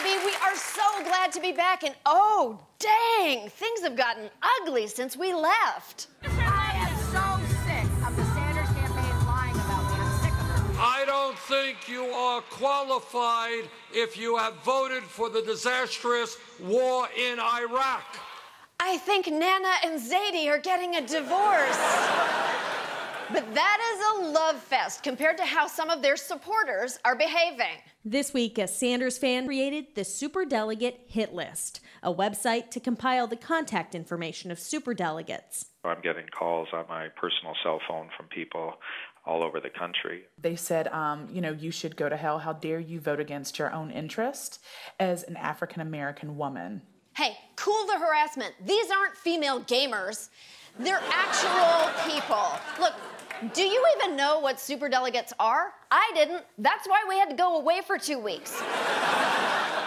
be we are so glad to be back, and oh, dang, things have gotten ugly since we left. I am so sick of the Sanders campaign lying about me. I'm sick of it. I don't think you are qualified if you have voted for the disastrous war in Iraq. I think Nana and Zadie are getting a divorce. But that is a love fest compared to how some of their supporters are behaving. This week, a Sanders fan created the Superdelegate Hit List, a website to compile the contact information of superdelegates. I'm getting calls on my personal cell phone from people all over the country. They said, um, you know, you should go to hell. How dare you vote against your own interest as an African American woman? Hey, cool the harassment. These aren't female gamers. They're actual people. Look, do you even know what superdelegates are? I didn't. That's why we had to go away for two weeks.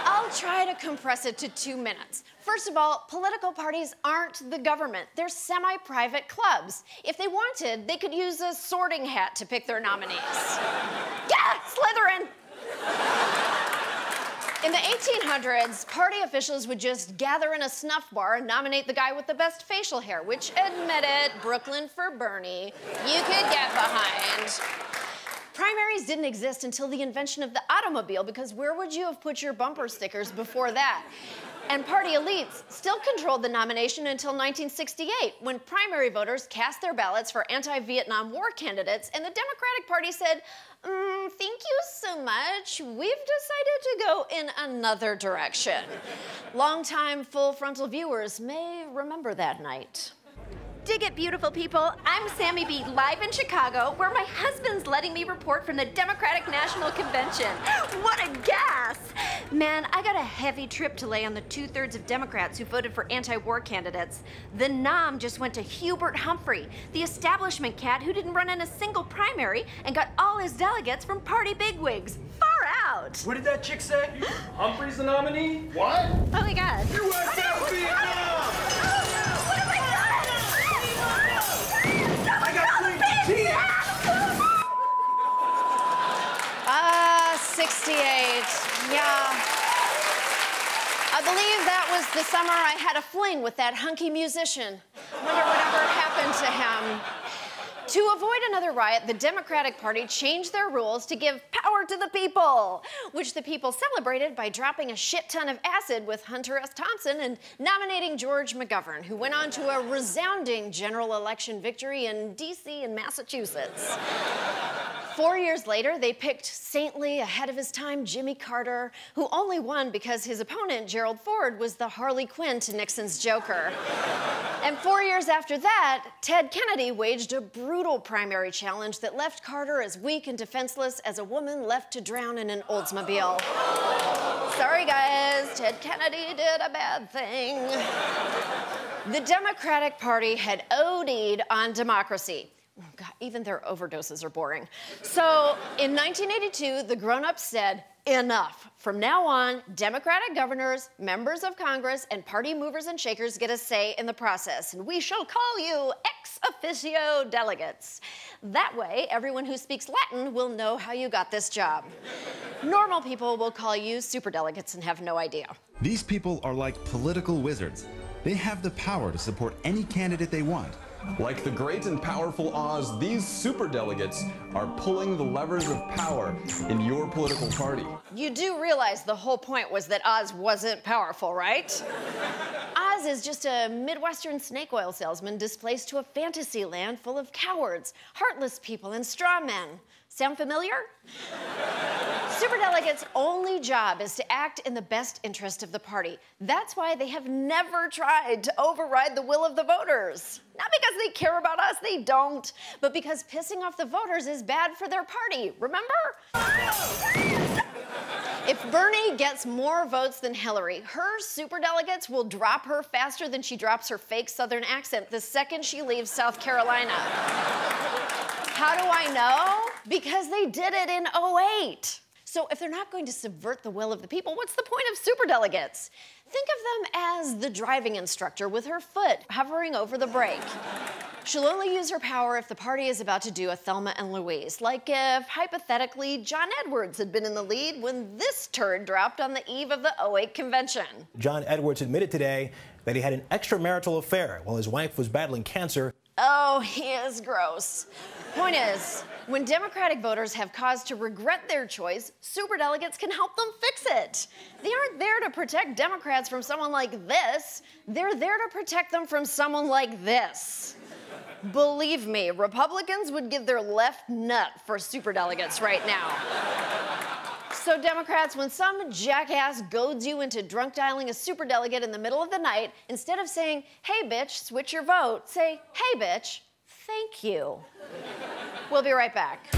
I'll try to compress it to two minutes. First of all, political parties aren't the government. They're semi private clubs. If they wanted, they could use a sorting hat to pick their nominees. yeah, Slytherin! In the 1800s, party officials would just gather in a snuff bar and nominate the guy with the best facial hair, which, admit it, Brooklyn for Bernie, you could get behind. Primaries didn't exist until the invention of the automobile because where would you have put your bumper stickers before that? And party elites still controlled the nomination until 1968, when primary voters cast their ballots for anti Vietnam War candidates, and the Democratic Party said, mm, Thank you much. We've decided to go in another direction. Longtime full frontal viewers may remember that night. Dig it, beautiful people. I'm Sammy B, live in Chicago, where my husband's letting me report from the Democratic National Convention. What a gas! Man, I got a heavy trip to lay on the two thirds of Democrats who voted for anti war candidates. The nom just went to Hubert Humphrey, the establishment cat who didn't run in a single primary and got all his delegates from party bigwigs. Far out! What did that chick say? Humphrey's the nominee? What? Oh 68. Yeah. I believe that was the summer I had a fling with that hunky musician. Wonder whatever happened to him. To avoid another riot, the Democratic Party changed their rules to give power to the people, which the people celebrated by dropping a shit ton of acid with Hunter S. Thompson and nominating George McGovern, who went on to a resounding general election victory in D.C. and Massachusetts. Four years later, they picked saintly, ahead of his time Jimmy Carter, who only won because his opponent, Gerald Ford, was the Harley Quinn to Nixon's Joker. And four years after that, Ted Kennedy waged a brutal primary challenge that left Carter as weak and defenseless as a woman left to drown in an Oldsmobile. Sorry, guys, Ted Kennedy did a bad thing. The Democratic Party had OD'd on democracy. Even their overdoses are boring. So in 1982, the grown ups said, enough. From now on, Democratic governors, members of Congress, and party movers and shakers get a say in the process, and we shall call you ex officio delegates. That way, everyone who speaks Latin will know how you got this job. Normal people will call you superdelegates and have no idea. These people are like political wizards. They have the power to support any candidate they want. Like the great and powerful Oz, these superdelegates are pulling the levers of power in your political party. You do realize the whole point was that Oz wasn't powerful, right? Oz is just a Midwestern snake oil salesman displaced to a fantasy land full of cowards, heartless people, and straw men. Sound familiar? Superdelegates' only job is to act in the best interest of the party. That's why they have never tried to override the will of the voters. Not because they care about us, they don't, but because pissing off the voters is bad for their party. Remember? If Bernie gets more votes than Hillary, her superdelegates will drop her faster than she drops her fake Southern accent the second she leaves South Carolina. How do I know? Because they did it in 08. So if they're not going to subvert the will of the people, what's the point of superdelegates? Think of them as the driving instructor with her foot hovering over the brake. She'll only use her power if the party is about to do a Thelma and Louise, like if, hypothetically, John Edwards had been in the lead when this turd dropped on the eve of the 08 convention. John Edwards admitted today that he had an extramarital affair while his wife was battling cancer. Oh, he is gross. Point is, when Democratic voters have cause to regret their choice, superdelegates can help them fix it. They aren't there to protect Democrats from someone like this, they're there to protect them from someone like this. Believe me, Republicans would give their left nut for superdelegates right now. So, Democrats, when some jackass goads you into drunk dialing a superdelegate in the middle of the night, instead of saying, hey, bitch, switch your vote, say, hey, bitch, thank you. We'll be right back.